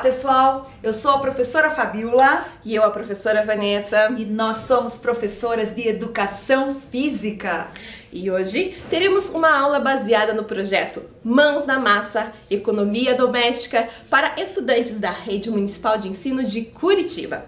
Olá pessoal, eu sou a professora Fabiola e eu a professora Vanessa e nós somos professoras de Educação Física. E hoje teremos uma aula baseada no projeto Mãos na Massa Economia Doméstica para estudantes da Rede Municipal de Ensino de Curitiba.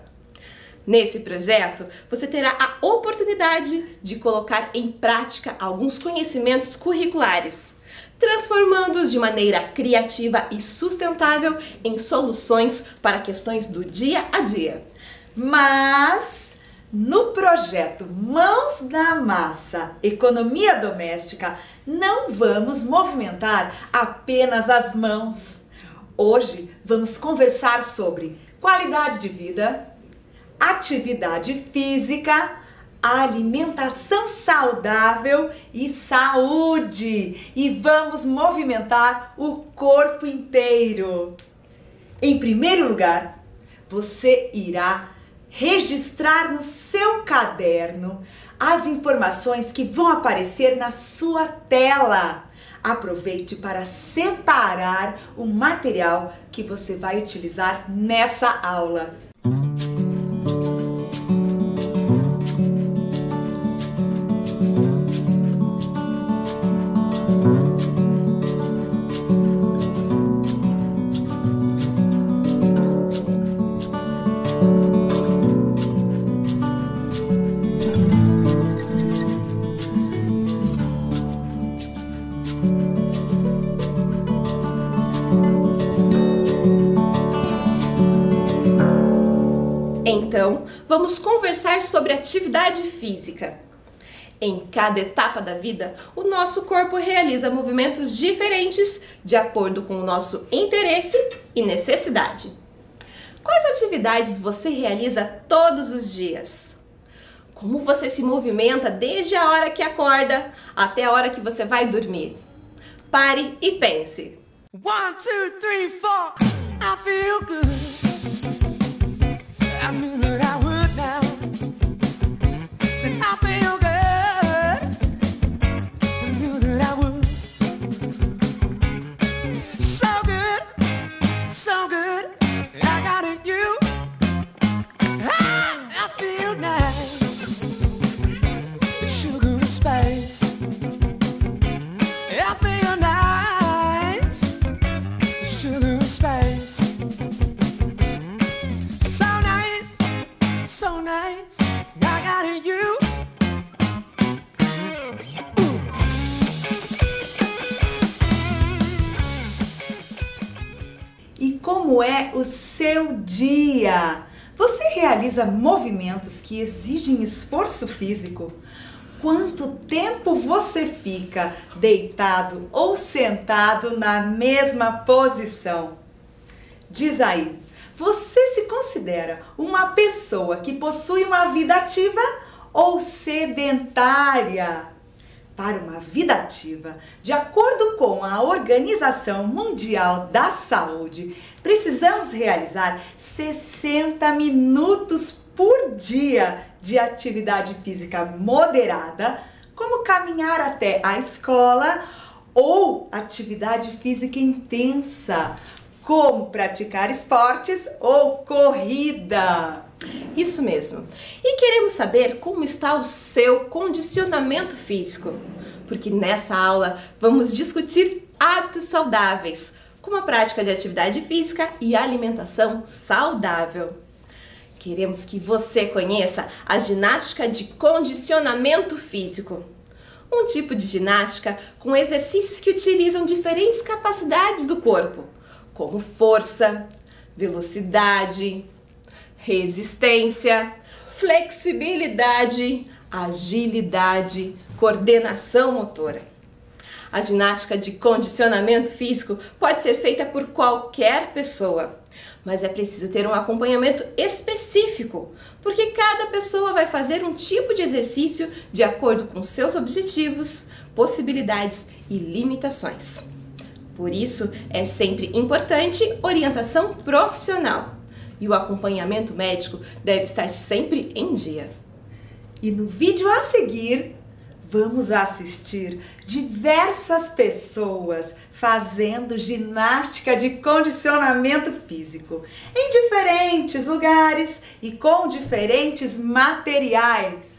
Nesse projeto, você terá a oportunidade de colocar em prática alguns conhecimentos curriculares transformando-os de maneira criativa e sustentável em soluções para questões do dia a dia. Mas no projeto Mãos na Massa Economia Doméstica, não vamos movimentar apenas as mãos. Hoje vamos conversar sobre qualidade de vida, atividade física, alimentação saudável e saúde. E vamos movimentar o corpo inteiro. Em primeiro lugar, você irá registrar no seu caderno as informações que vão aparecer na sua tela. Aproveite para separar o material que você vai utilizar nessa aula. Vamos conversar sobre atividade física. Em cada etapa da vida, o nosso corpo realiza movimentos diferentes de acordo com o nosso interesse e necessidade. Quais atividades você realiza todos os dias? Como você se movimenta desde a hora que acorda até a hora que você vai dormir? Pare e pense. One, two, three, four. I feel good. como seu dia? Você realiza movimentos que exigem esforço físico? Quanto tempo você fica deitado ou sentado na mesma posição? Diz aí, você se considera uma pessoa que possui uma vida ativa ou sedentária? Para uma vida ativa. De acordo com a Organização Mundial da Saúde, precisamos realizar 60 minutos por dia de atividade física moderada, como caminhar até a escola ou atividade física intensa, como praticar esportes ou corrida. Isso mesmo. E queremos saber como está o seu condicionamento físico, porque nessa aula vamos discutir hábitos saudáveis, como a prática de atividade física e alimentação saudável. Queremos que você conheça a ginástica de condicionamento físico. Um tipo de ginástica com exercícios que utilizam diferentes capacidades do corpo, como força, velocidade, resistência, flexibilidade, agilidade, coordenação motora. A ginástica de condicionamento físico pode ser feita por qualquer pessoa, mas é preciso ter um acompanhamento específico, porque cada pessoa vai fazer um tipo de exercício de acordo com seus objetivos, possibilidades e limitações. Por isso, é sempre importante orientação profissional e o acompanhamento médico deve estar sempre em dia. E no vídeo a seguir, vamos assistir diversas pessoas fazendo ginástica de condicionamento físico em diferentes lugares e com diferentes materiais.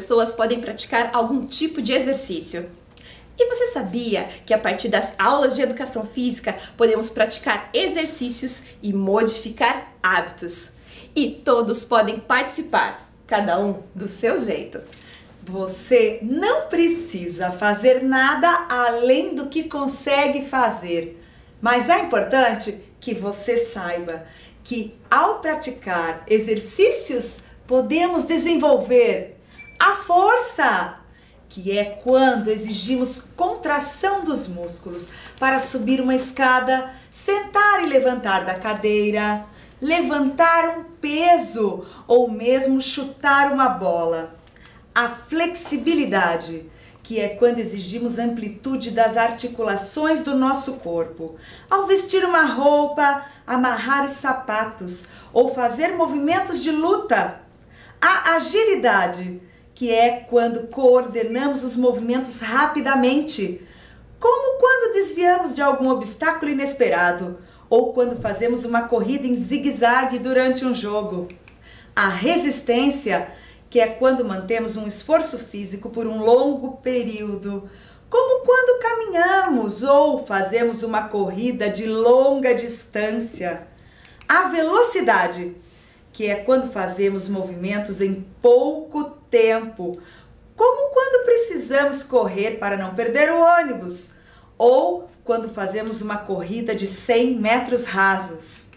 Pessoas podem praticar algum tipo de exercício. E você sabia que a partir das aulas de educação física podemos praticar exercícios e modificar hábitos? E todos podem participar, cada um do seu jeito. Você não precisa fazer nada além do que consegue fazer, mas é importante que você saiba que ao praticar exercícios podemos desenvolver a força que é quando exigimos contração dos músculos para subir uma escada, sentar e levantar da cadeira, levantar um peso ou mesmo chutar uma bola. A flexibilidade, que é quando exigimos amplitude das articulações do nosso corpo, ao vestir uma roupa, amarrar os sapatos ou fazer movimentos de luta. A agilidade, que é quando coordenamos os movimentos rapidamente, como quando desviamos de algum obstáculo inesperado ou quando fazemos uma corrida em zigue-zague durante um jogo. A resistência, que é quando mantemos um esforço físico por um longo período, como quando caminhamos ou fazemos uma corrida de longa distância. A velocidade, que é quando fazemos movimentos em pouco tempo, como quando precisamos correr para não perder o ônibus, ou quando fazemos uma corrida de 100 metros rasos.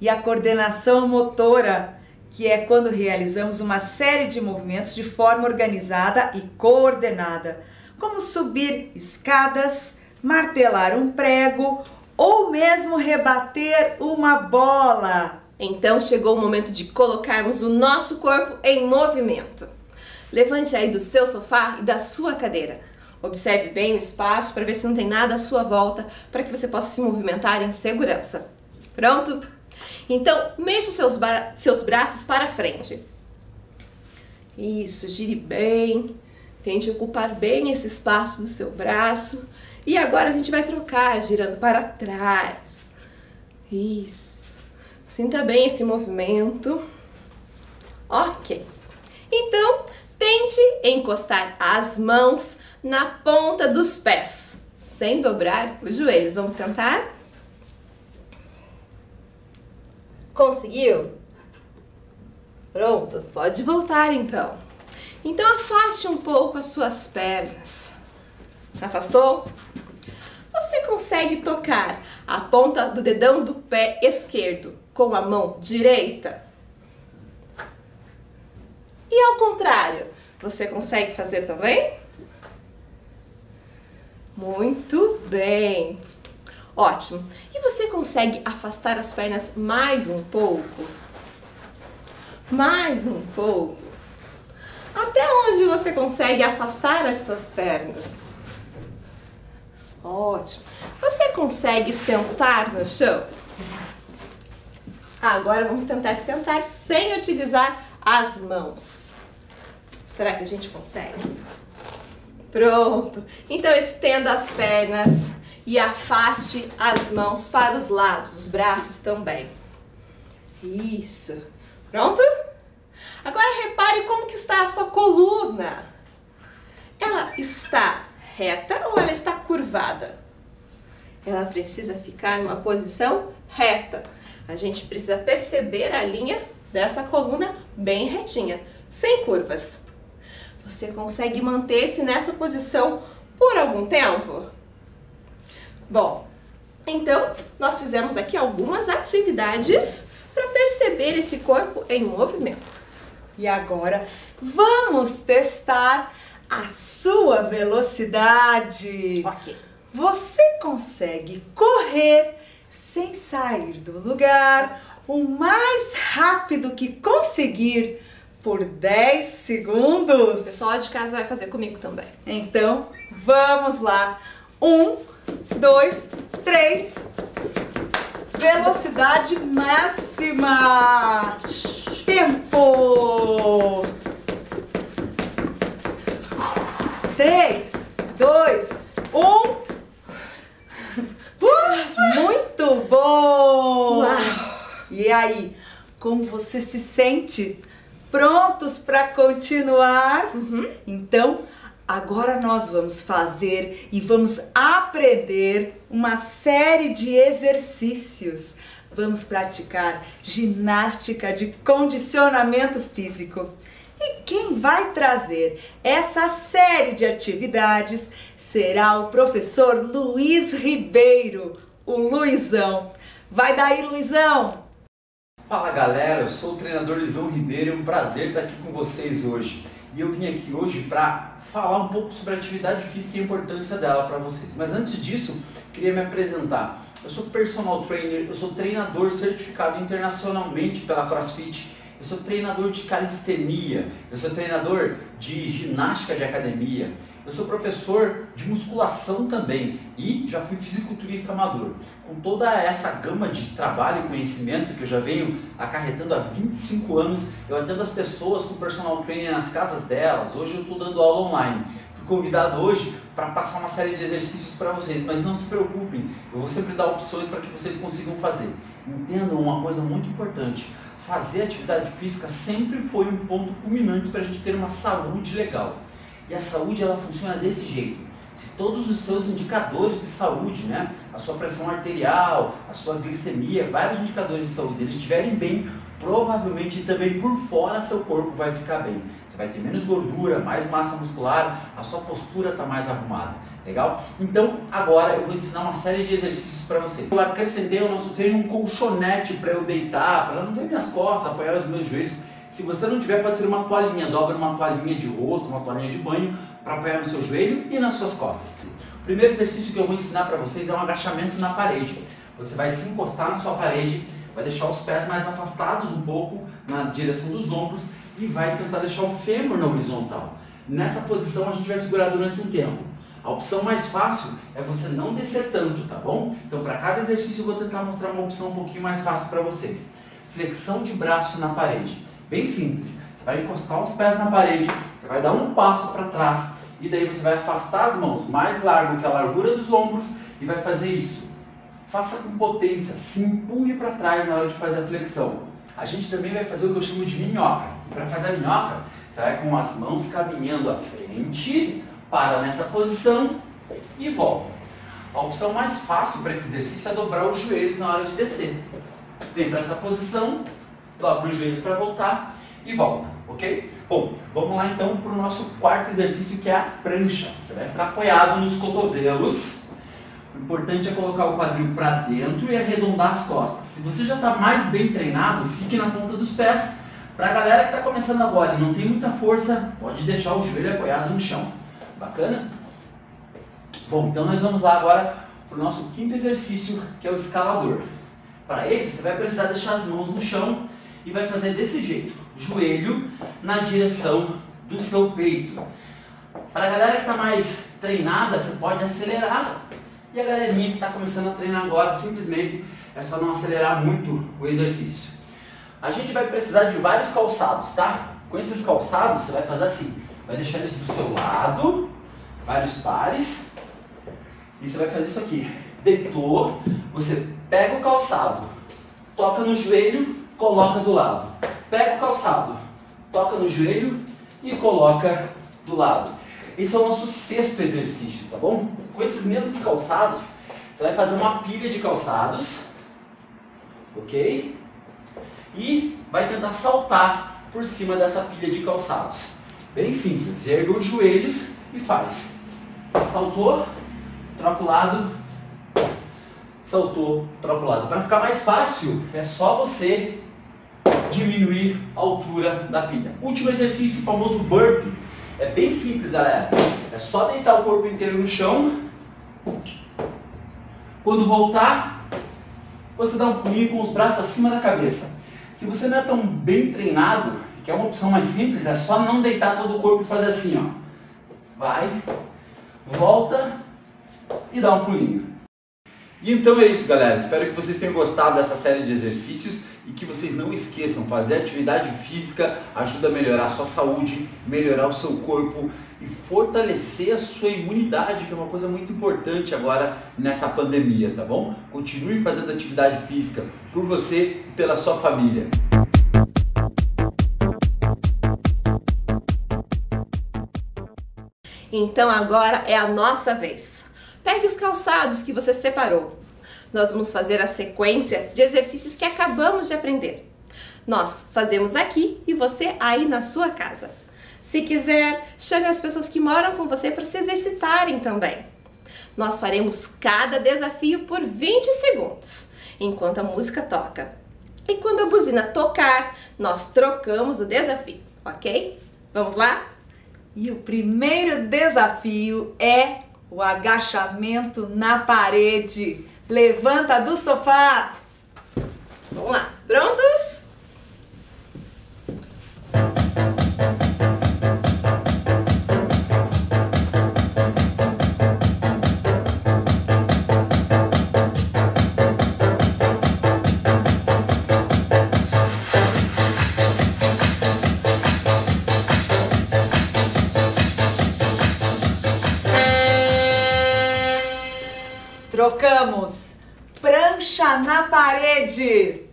E a coordenação motora, que é quando realizamos uma série de movimentos de forma organizada e coordenada, como subir escadas, martelar um prego ou mesmo rebater uma bola. Então chegou o momento de colocarmos o nosso corpo em movimento. Levante aí do seu sofá e da sua cadeira. Observe bem o espaço para ver se não tem nada à sua volta, para que você possa se movimentar em segurança. Pronto? Então, mexa seus, seus braços para frente. Isso, gire bem. Tente ocupar bem esse espaço do seu braço. E agora a gente vai trocar, girando para trás. Isso. Sinta bem esse movimento. Ok. Então, tente encostar as mãos na ponta dos pés, sem dobrar os joelhos. Vamos tentar? Conseguiu? Pronto, pode voltar então. Então afaste um pouco as suas pernas. Afastou? Você consegue tocar a ponta do dedão do pé esquerdo com a mão direita? E ao contrário, você consegue fazer também? Muito bem. Ótimo. E você consegue afastar as pernas mais um pouco? Mais um pouco. Até onde você consegue afastar as suas pernas? Ótimo. Você consegue sentar no chão? Agora vamos tentar sentar sem utilizar as mãos. Será que a gente consegue? Pronto. Então estenda as pernas e afaste as mãos para os lados, os braços também. Isso. Pronto? Agora repare como que está a sua coluna. Ela está reta ou ela está curvada? Ela precisa ficar numa posição reta. A gente precisa perceber a linha dessa coluna bem retinha, sem curvas. Você consegue manter-se nessa posição por algum tempo? Bom, então nós fizemos aqui algumas atividades para perceber esse corpo em movimento. E agora vamos testar a sua velocidade. Ok. Você consegue correr sem sair do lugar o mais rápido que conseguir por 10 segundos. O pessoal de casa vai fazer comigo também. Então, vamos lá. Um, dois, três. Velocidade máxima. Tempo. Três, dois, um. Muito bom! Uau. E aí, como você se sente? Prontos para continuar? Uhum. Então, agora nós vamos fazer e vamos aprender uma série de exercícios. Vamos praticar ginástica de condicionamento físico. E quem vai trazer essa série de atividades será o professor Luiz Ribeiro, o Luizão. Vai daí, Luizão! Fala galera, eu sou o treinador Luizão Ribeiro é um prazer estar aqui com vocês hoje. e eu vim aqui hoje para falar um pouco sobre a atividade física e a importância dela para vocês. Mas antes disso, queria me apresentar. Eu sou personal trainer, eu sou treinador certificado internacionalmente pela CrossFit eu sou treinador de calistenia, eu sou treinador de ginástica de academia, eu sou professor de musculação também e já fui fisiculturista amador. Com toda essa gama de trabalho e conhecimento que eu já venho acarretando há 25 anos, eu atendo as pessoas com personal training nas casas delas. Hoje eu estou dando aula online. Fui convidado hoje para passar uma série de exercícios para vocês, mas não se preocupem, eu vou sempre dar opções para que vocês consigam fazer. Entendam uma coisa muito importante fazer atividade física sempre foi um ponto culminante para a gente ter uma saúde legal. E a saúde ela funciona desse jeito. Se todos os seus indicadores de saúde, né, a sua pressão arterial, a sua glicemia, vários indicadores de saúde, eles estiverem bem, provavelmente também por fora seu corpo vai ficar bem. Você vai ter menos gordura, mais massa muscular, a sua postura está mais arrumada. Legal? Então, agora eu vou ensinar uma série de exercícios para vocês. Eu acrescentei ao nosso treino um colchonete para eu deitar, para não doer minhas costas, apoiar os meus joelhos. Se você não tiver, pode ser uma toalhinha. Dobra uma toalhinha de rosto, uma toalhinha de banho, para apoiar no seu joelho e nas suas costas. O primeiro exercício que eu vou ensinar para vocês é um agachamento na parede. Você vai se encostar na sua parede, vai deixar os pés mais afastados um pouco na direção dos ombros e vai tentar deixar o fêmur na horizontal. Nessa posição a gente vai segurar durante um tempo. A opção mais fácil é você não descer tanto, tá bom? Então, para cada exercício, eu vou tentar mostrar uma opção um pouquinho mais fácil para vocês. Flexão de braço na parede. Bem simples. Você vai encostar os pés na parede, você vai dar um passo para trás e daí você vai afastar as mãos mais largo que a largura dos ombros e vai fazer isso. Faça com potência, se empurre para trás na hora de fazer a flexão. A gente também vai fazer o que eu chamo de minhoca. E para fazer a minhoca, você vai com as mãos caminhando à frente, para nessa posição e volta. A opção mais fácil para esse exercício é dobrar os joelhos na hora de descer. Vem para essa posição, dobra os joelhos para voltar e volta, ok? Bom, vamos lá então para o nosso quarto exercício que é a prancha. Você vai ficar apoiado nos cotovelos. O importante é colocar o quadril para dentro e arredondar as costas. Se você já está mais bem treinado, fique na ponta dos pés. Para a galera que está começando agora e não tem muita força, pode deixar o joelho apoiado no chão. Bacana? Bom, então nós vamos lá agora para o nosso quinto exercício, que é o escalador. Para esse, você vai precisar deixar as mãos no chão e vai fazer desse jeito, joelho na direção do seu peito. Para a galera que está mais treinada, você pode acelerar. E a galerinha que está começando a treinar agora, simplesmente é só não acelerar muito o exercício. A gente vai precisar de vários calçados, tá? Com esses calçados, você vai fazer assim. Vai deixar eles do seu lado, vários pares. E você vai fazer isso aqui. Deitou, você pega o calçado, toca no joelho, coloca do lado. Pega o calçado, toca no joelho e coloca do lado. Esse é o nosso sexto exercício, tá bom? Com esses mesmos calçados, você vai fazer uma pilha de calçados, ok? E vai tentar saltar por cima dessa pilha de calçados. Bem simples. Erga os joelhos e faz. Saltou, troca o lado, saltou, troca o lado. Para ficar mais fácil, é só você diminuir a altura da pilha. Último exercício, o famoso burpee. É bem simples, galera. É só deitar o corpo inteiro no chão. Quando voltar, você dá um pulinho com os braços acima da cabeça. Se você não é tão bem treinado, que é uma opção mais simples, é só não deitar todo o corpo e fazer assim, ó. Vai, volta e dá um pulinho. E então é isso, galera. Espero que vocês tenham gostado dessa série de exercícios e que vocês não esqueçam, fazer atividade física ajuda a melhorar a sua saúde, melhorar o seu corpo e fortalecer a sua imunidade, que é uma coisa muito importante agora nessa pandemia, tá bom? Continue fazendo atividade física por você e pela sua família. Então agora é a nossa vez. Pegue os calçados que você separou. Nós vamos fazer a sequência de exercícios que acabamos de aprender. Nós fazemos aqui e você aí na sua casa. Se quiser, chame as pessoas que moram com você para se exercitarem também. Nós faremos cada desafio por 20 segundos, enquanto a música toca. E quando a buzina tocar, nós trocamos o desafio, ok? Vamos lá? E o primeiro desafio é o agachamento na parede. Levanta do sofá. Vamos lá, prontos? Parede.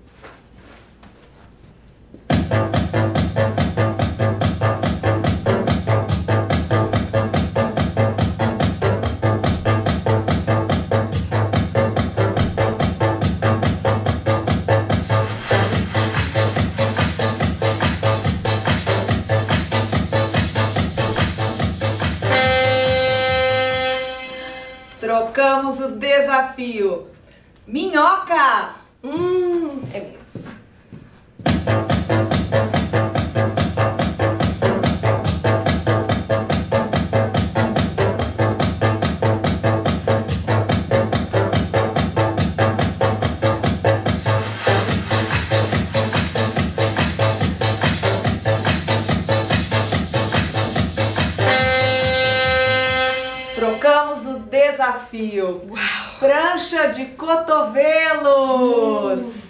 Trocamos o desafio. Minhoca! Hum, é mesmo. Desafio. Prancha de cotovelos. Ufa!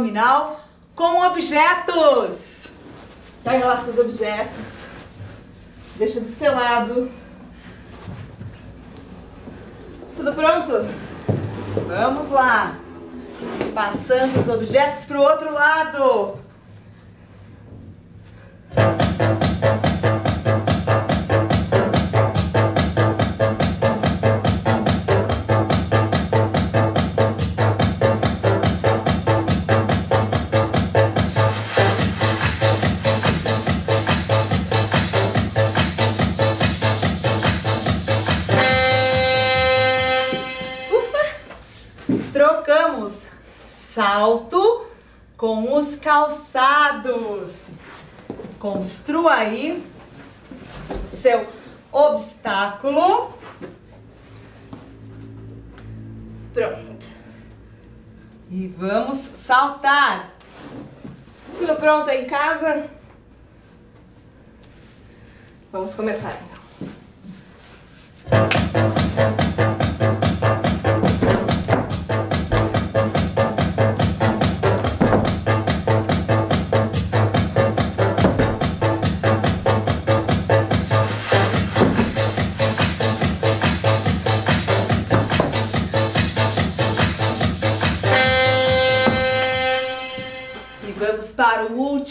Abdominal com objetos. Pega lá seus objetos. Deixa do seu lado. Tudo pronto? Vamos lá. Passando os objetos para o outro lado. Calçados. Construa aí o seu obstáculo. Pronto. E vamos saltar. Tudo pronto aí em casa? Vamos começar então.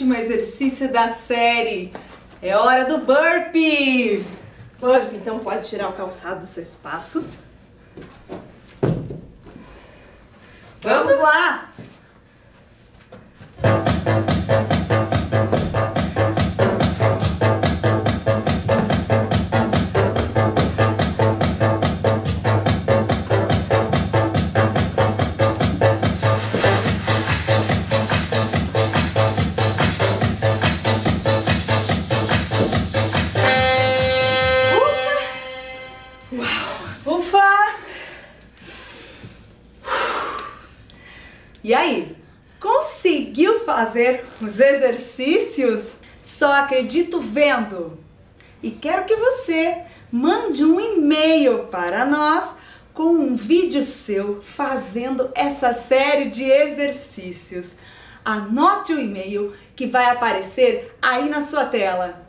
Último exercício da série. É hora do burpee. Burp, então pode tirar o calçado do seu espaço. Vamos lá. Os exercícios? Só acredito vendo. E quero que você mande um e-mail para nós com um vídeo seu fazendo essa série de exercícios. Anote o e-mail que vai aparecer aí na sua tela.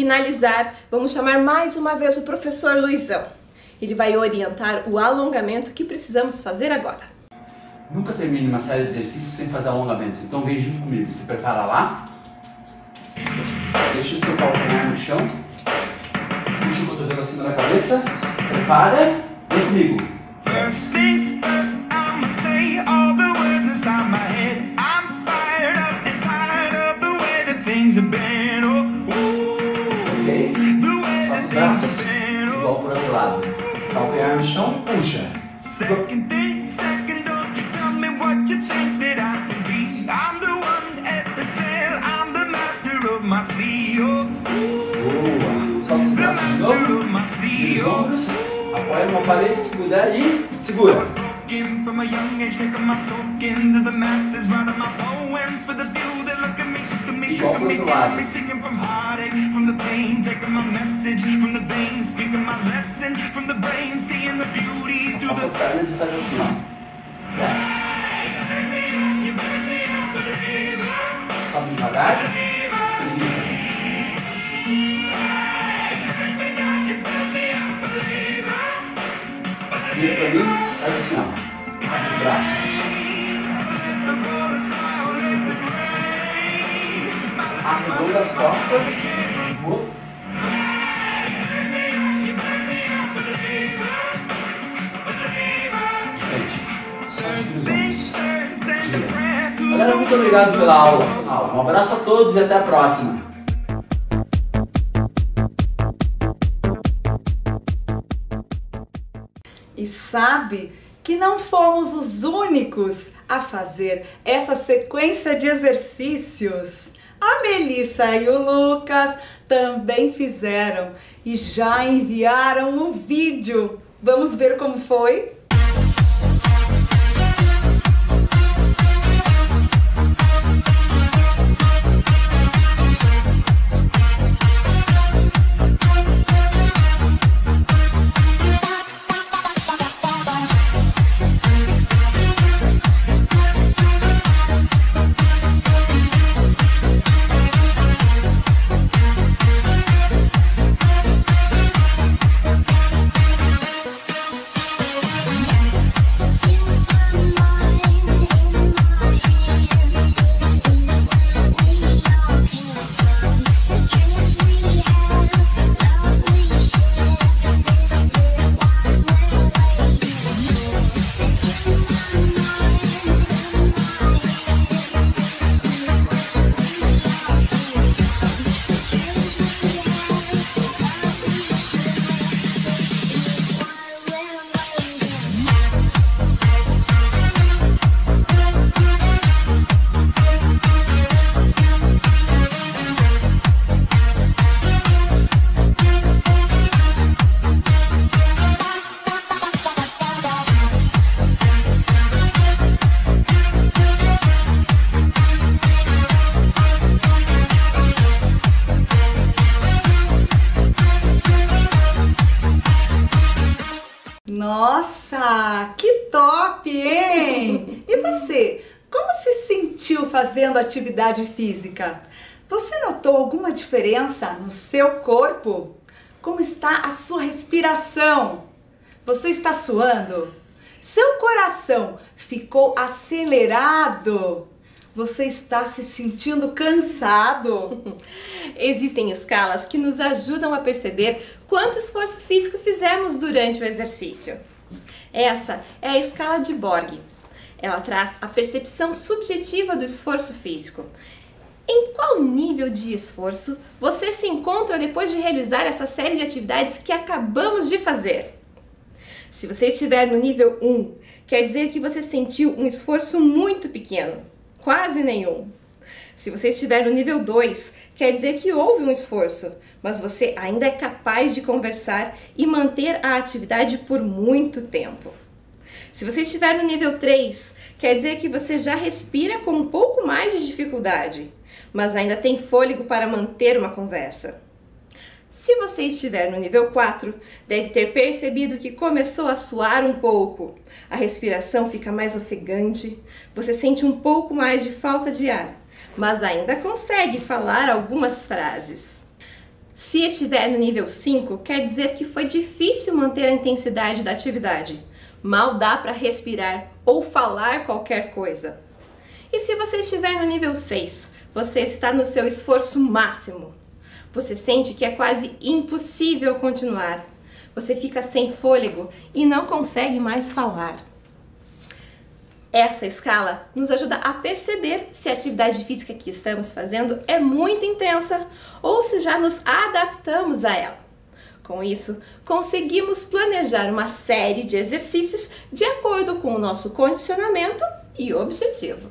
Finalizar, vamos chamar mais uma vez o professor Luizão. Ele vai orientar o alongamento que precisamos fazer agora. Nunca termine uma série de exercícios sem fazer alongamentos. Então vem junto comigo. Se prepara lá. Deixa o seu calcanhar no chão. Puxa o cotovelo acima da cabeça. Prepara. Vem comigo. First things first, I'ma say all the words inside my head. I'm fired up and tired of the way that things have been. Master of my sea. Oh, Boa. Ombros. Apoia numa parede se puder e segura. Igual pro outro lado. From the pain, taking my message from the veins, speaking my lesson from the brain, seeing the beauty through the. pernas e faz assim, ó. Sobe devagar. Mim. Faz assim, ó. Os braços. Arredonda as costas. Muito obrigado pela aula. Um abraço a todos e até a próxima. E sabe que não fomos os únicos a fazer essa sequência de exercícios. A Melissa e o Lucas também fizeram e já enviaram o vídeo. Vamos ver como foi? Atividade física? Você notou alguma diferença no seu corpo? Como está a sua respiração? Você está suando? Seu coração ficou acelerado? Você está se sentindo cansado? Existem escalas que nos ajudam a perceber quanto esforço físico fizemos durante o exercício. Essa é a escala de Borg. Ela traz a percepção subjetiva do esforço físico. Em qual nível de esforço você se encontra depois de realizar essa série de atividades que acabamos de fazer? Se você estiver no nível 1, quer dizer que você sentiu um esforço muito pequeno, quase nenhum. Se você estiver no nível 2, quer dizer que houve um esforço, mas você ainda é capaz de conversar e manter a atividade por muito tempo. Se você estiver no nível 3, quer dizer que você já respira com um pouco mais de dificuldade, mas ainda tem fôlego para manter uma conversa. Se você estiver no nível 4, deve ter percebido que começou a suar um pouco. A respiração fica mais ofegante, você sente um pouco mais de falta de ar, mas ainda consegue falar algumas frases. Se estiver no nível 5, quer dizer que foi difícil manter a intensidade da atividade. Mal dá para respirar ou falar qualquer coisa. E se você estiver no nível 6, você está no seu esforço máximo. Você sente que é quase impossível continuar. Você fica sem fôlego e não consegue mais falar. Essa escala nos ajuda a perceber se a atividade física que estamos fazendo é muito intensa ou se já nos adaptamos a ela. Com isso, conseguimos planejar uma série de exercícios de acordo com o nosso condicionamento e objetivo.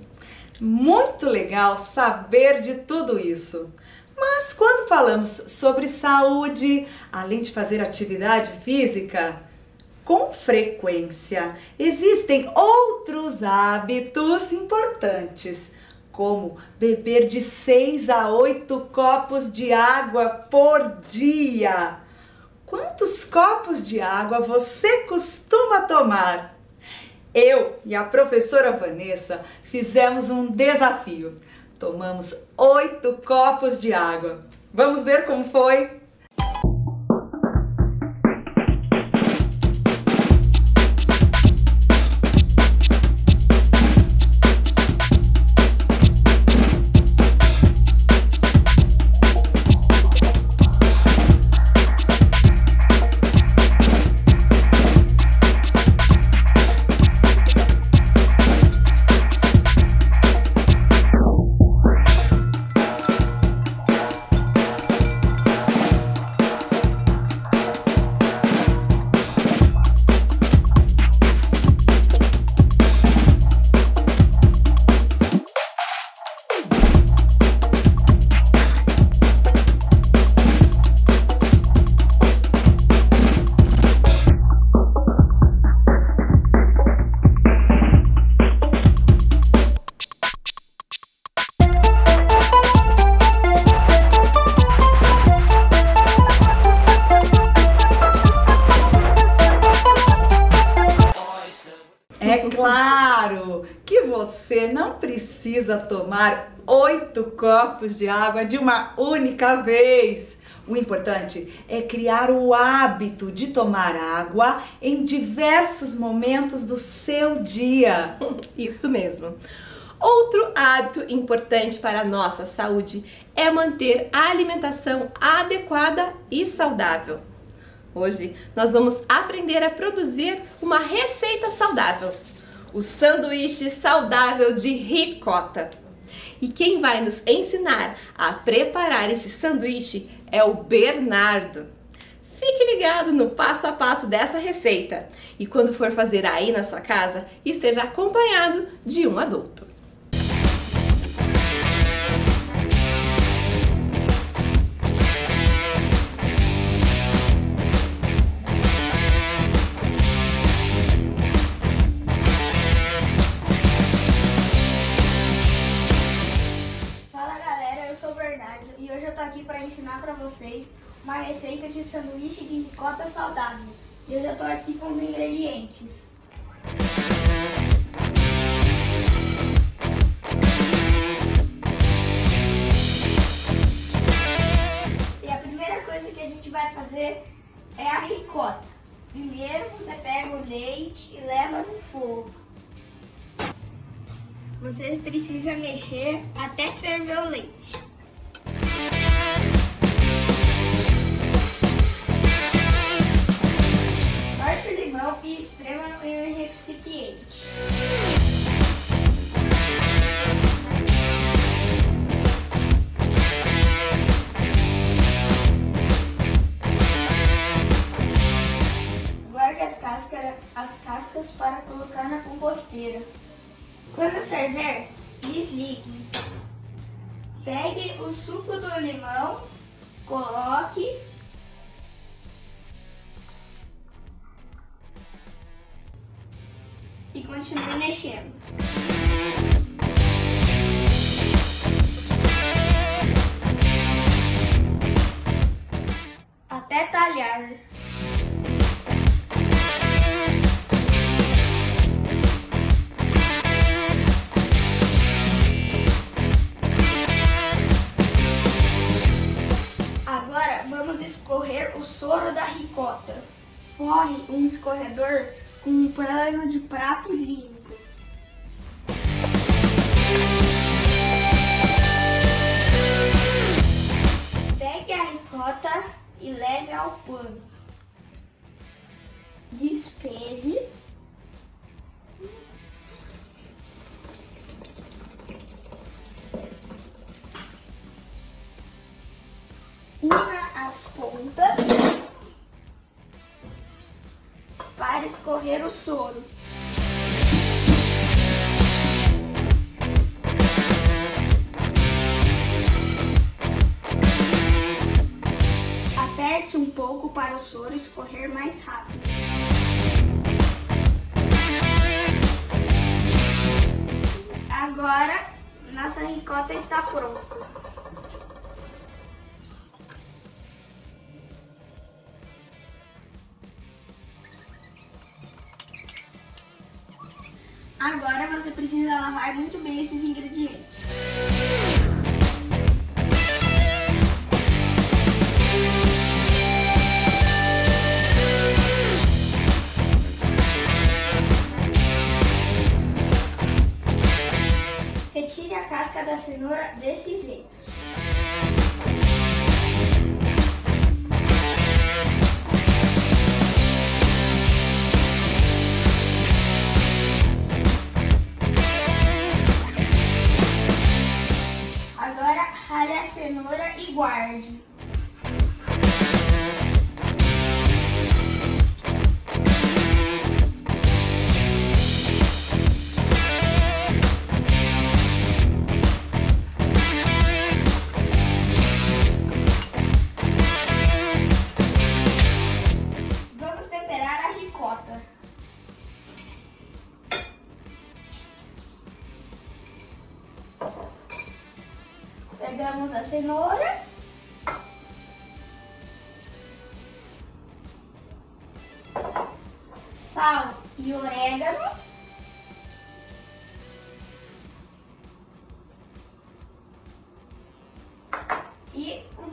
Muito legal saber de tudo isso. Mas quando falamos sobre saúde, além de fazer atividade física, com frequência existem outros hábitos importantes, como beber de 6 a 8 copos de água por dia. Quantos copos de água você costuma tomar? Eu e a professora Vanessa fizemos um desafio. Tomamos oito copos de água. Vamos ver como foi? Copos de água de uma única vez. O importante é criar o hábito de tomar água em diversos momentos do seu dia. Isso mesmo. Outro hábito importante para a nossa saúde é manter a alimentação adequada e saudável. Hoje nós vamos aprender a produzir uma receita saudável: o sanduíche saudável de ricota. E quem vai nos ensinar a preparar esse sanduíche é o Bernardo. Fique ligado no passo a passo dessa receita e quando for fazer aí na sua casa, esteja acompanhado de um adulto. Receita de sanduíche de ricota saudável. E eu já tô aqui com os ingredientes. E a primeira coisa que a gente vai fazer é a ricota. Primeiro você pega o leite e leva no fogo. Você precisa mexer até ferver o leite. e esprema em um recipiente. Guarde as cascas, as cascas para colocar na composteira. Quando ferver, desligue. Pegue o suco do limão, coloque equals to magnesium. plano de prato limpo. Agora você precisa lavar muito bem esses ingredientes.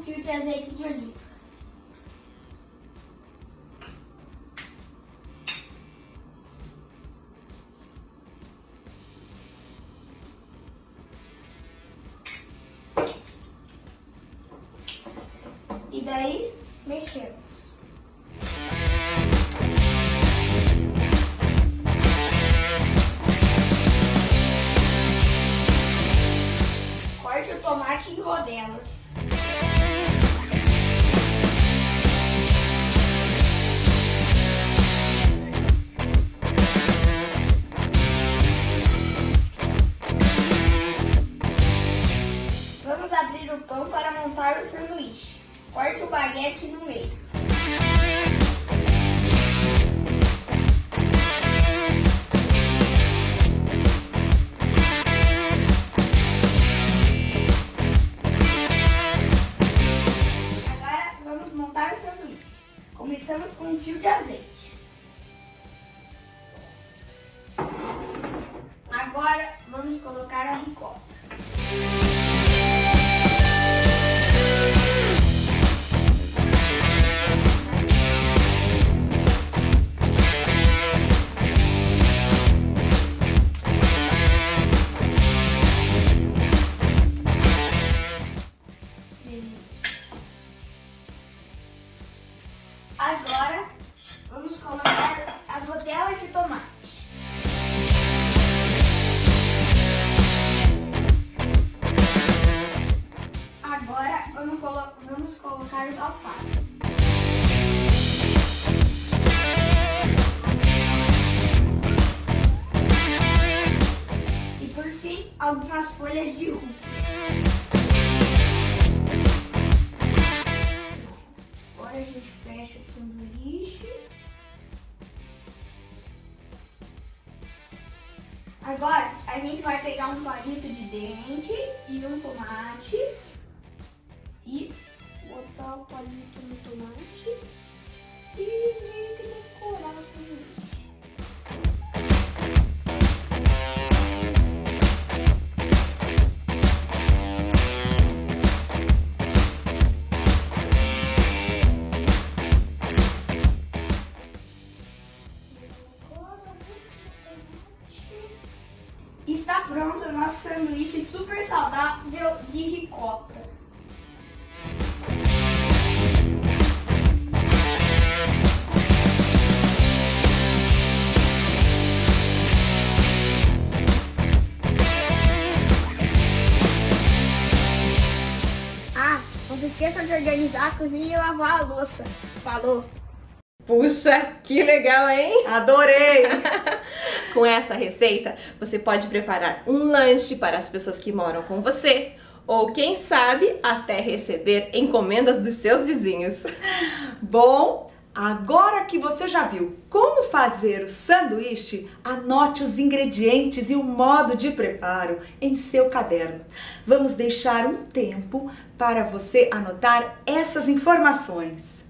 fio de azeite de oliva. Organizar a cozinha e lavar a louça. Falou! Puxa, que legal, hein? Adorei! Com essa receita, você pode preparar um lanche para as pessoas que moram com você, ou quem sabe até receber encomendas dos seus vizinhos. Bom, agora que você já viu como fazer o sanduíche, anote os ingredientes e o modo de preparo em seu caderno. Vamos deixar um tempo para você anotar essas informações.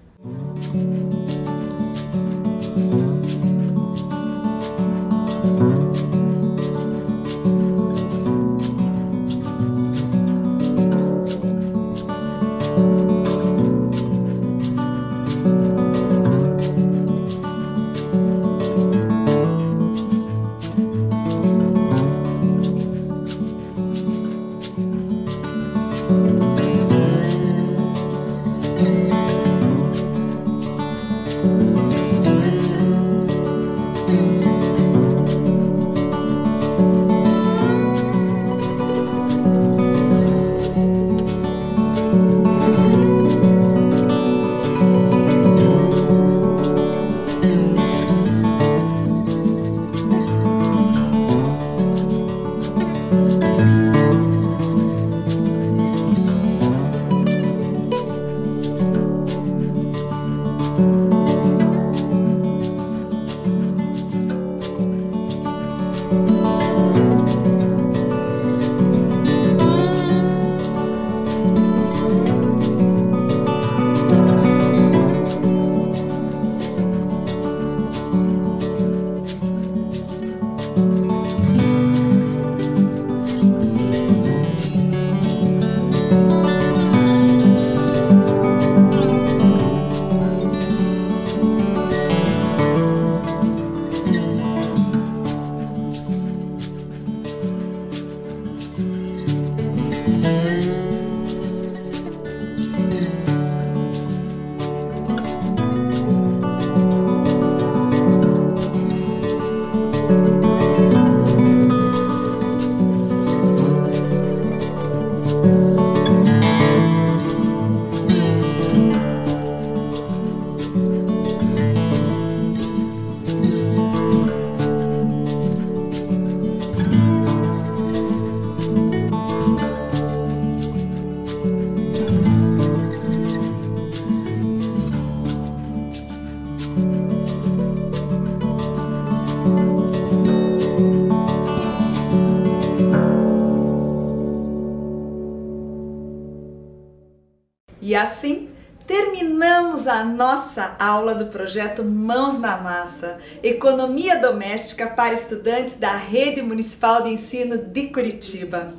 Assim terminamos a nossa aula do projeto Mãos na Massa Economia Doméstica para Estudantes da Rede Municipal de Ensino de Curitiba.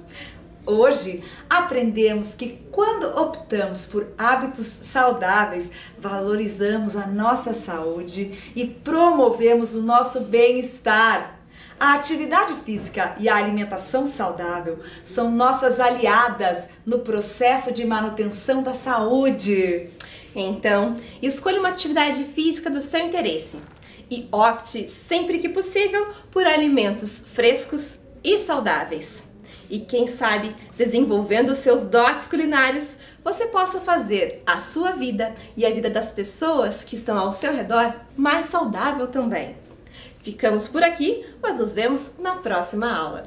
Hoje aprendemos que quando optamos por hábitos saudáveis, valorizamos a nossa saúde e promovemos o nosso bem-estar. A atividade física e a alimentação saudável são nossas aliadas no processo de manutenção da saúde. Então, escolha uma atividade física do seu interesse e opte, sempre que possível, por alimentos frescos e saudáveis. E quem sabe, desenvolvendo os seus dotes culinários, você possa fazer a sua vida e a vida das pessoas que estão ao seu redor mais saudável também. Ficamos por aqui, mas nos vemos na próxima aula.